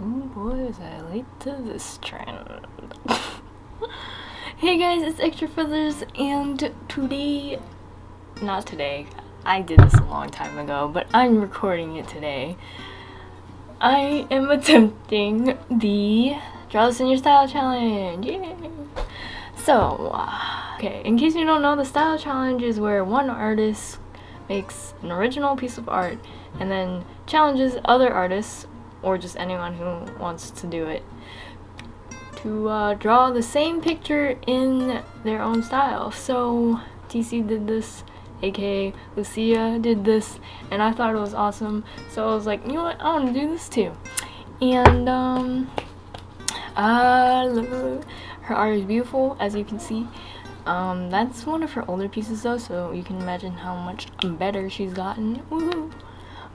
Oh boy, was I late to this trend. hey guys, it's Extra Feathers, and today, not today, I did this a long time ago, but I'm recording it today. I am attempting the Draw This in Your Style Challenge! Yay! So, uh, okay, in case you don't know, the Style Challenge is where one artist makes an original piece of art and then challenges other artists or just anyone who wants to do it to uh, draw the same picture in their own style. So TC did this, aka Lucia did this, and I thought it was awesome. So I was like, you know what, I want to do this too. And um, uh, her art is beautiful, as you can see. Um, that's one of her older pieces though, so you can imagine how much better she's gotten. Woohoo!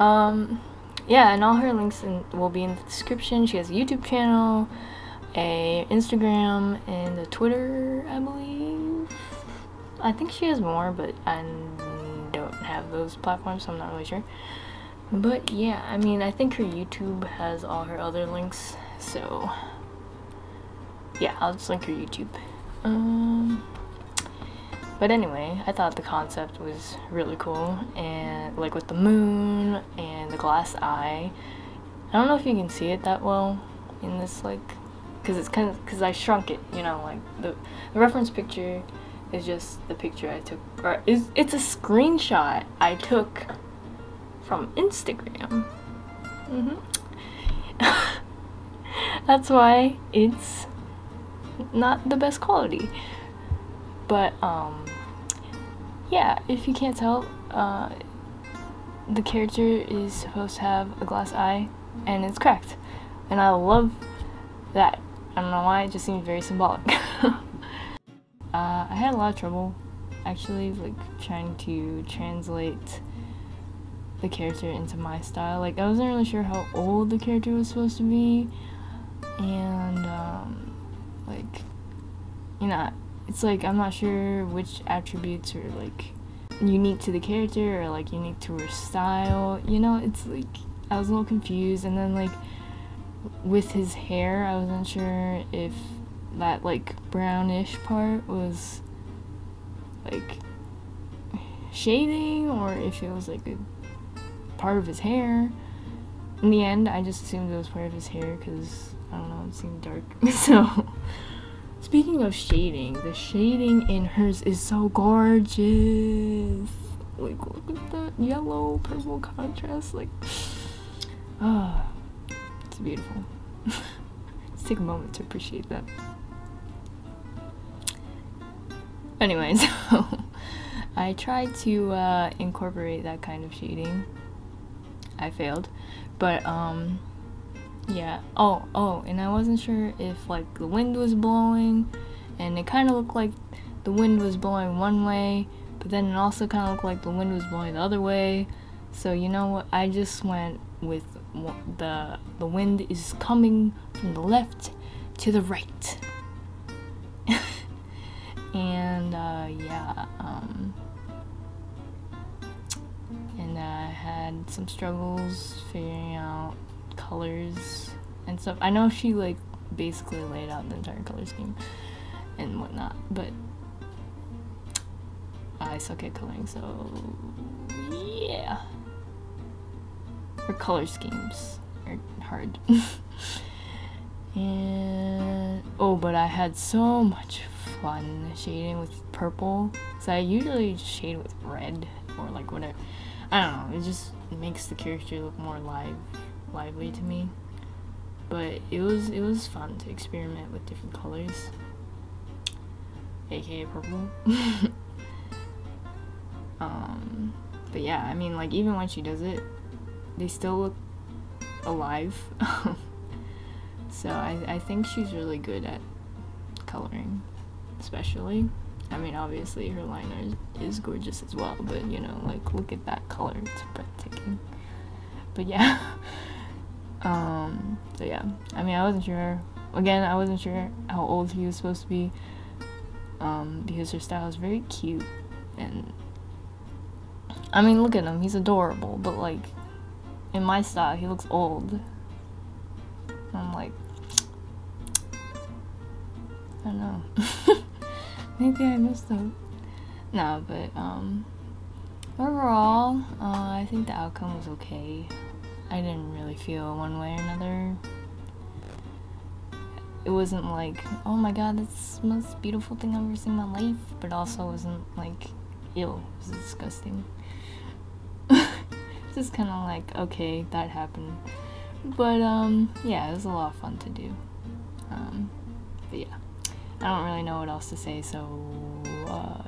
Um, yeah, and all her links in, will be in the description. She has a YouTube channel, a Instagram, and a Twitter, I believe. I think she has more, but I don't have those platforms, so I'm not really sure. But yeah, I mean, I think her YouTube has all her other links, so yeah, I'll just link her YouTube. Um, but anyway, I thought the concept was really cool, and like with the moon and the glass eye. I don't know if you can see it that well in this like, cause it's kind of cause I shrunk it, you know, like the, the reference picture is just the picture I took, or is it's a screenshot I took from Instagram. Mm hmm That's why it's not the best quality. But um, yeah, if you can't tell, uh, the character is supposed to have a glass eye, and it's cracked, and I love that. I don't know why, it just seems very symbolic. uh, I had a lot of trouble actually like trying to translate the character into my style. Like I wasn't really sure how old the character was supposed to be, and um, like you know it's like I'm not sure which attributes are like unique to the character or like unique to her style. You know, it's like I was a little confused and then like with his hair, I wasn't sure if that like brownish part was like shading or if it was like a part of his hair. In the end, I just assumed it was part of his hair because I don't know, it seemed dark. so Speaking of shading, the shading in hers is so gorgeous. Like, look at that yellow purple contrast. Like, ah, oh, it's beautiful. Let's take a moment to appreciate that. Anyways, so I tried to uh, incorporate that kind of shading. I failed, but um, yeah. Oh, oh, and I wasn't sure if like the wind was blowing, and it kind of looked like the wind was blowing one way, but then it also kind of looked like the wind was blowing the other way. So you know what? I just went with the the wind is coming from the left to the right. and uh, yeah, um, and I had some struggles figuring out colors and stuff. I know she like basically laid out the entire color scheme and whatnot, but I suck at coloring, so yeah. Her color schemes are hard. and oh, but I had so much fun shading with purple. So I usually shade with red or like whatever. I don't know. It just makes the character look more live lively to me. But it was it was fun to experiment with different colors. AKA purple. um but yeah, I mean like even when she does it, they still look alive. so I, I think she's really good at coloring, especially. I mean, obviously her liner is gorgeous as well, but you know, like look at that color, it's breathtaking. But yeah, um, so yeah, I mean, I wasn't sure. Again, I wasn't sure how old he was supposed to be. Um, because her style is very cute and I mean, look at him. He's adorable, but like in my style, he looks old. I'm like, I don't know. Maybe I missed up. No, but um, overall, uh, I think the outcome was okay. I didn't really feel one way or another. It wasn't like, oh my god, that's the most beautiful thing I've ever seen in my life, but also wasn't like, ew, it was disgusting. It's just kind of like, okay, that happened. But um, yeah, it was a lot of fun to do. Um, but yeah, I don't really know what else to say, so uh,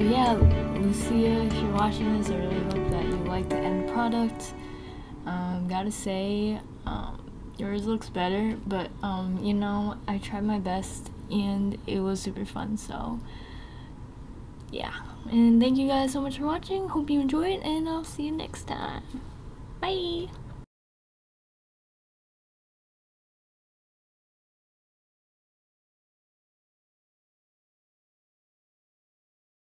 yeah, Lucia, if you're watching this, I really hope that you like the end product. Um, gotta say, um, yours looks better, but um, you know, I tried my best and it was super fun, so yeah. And thank you guys so much for watching. Hope you enjoyed, and I'll see you next time. Bye!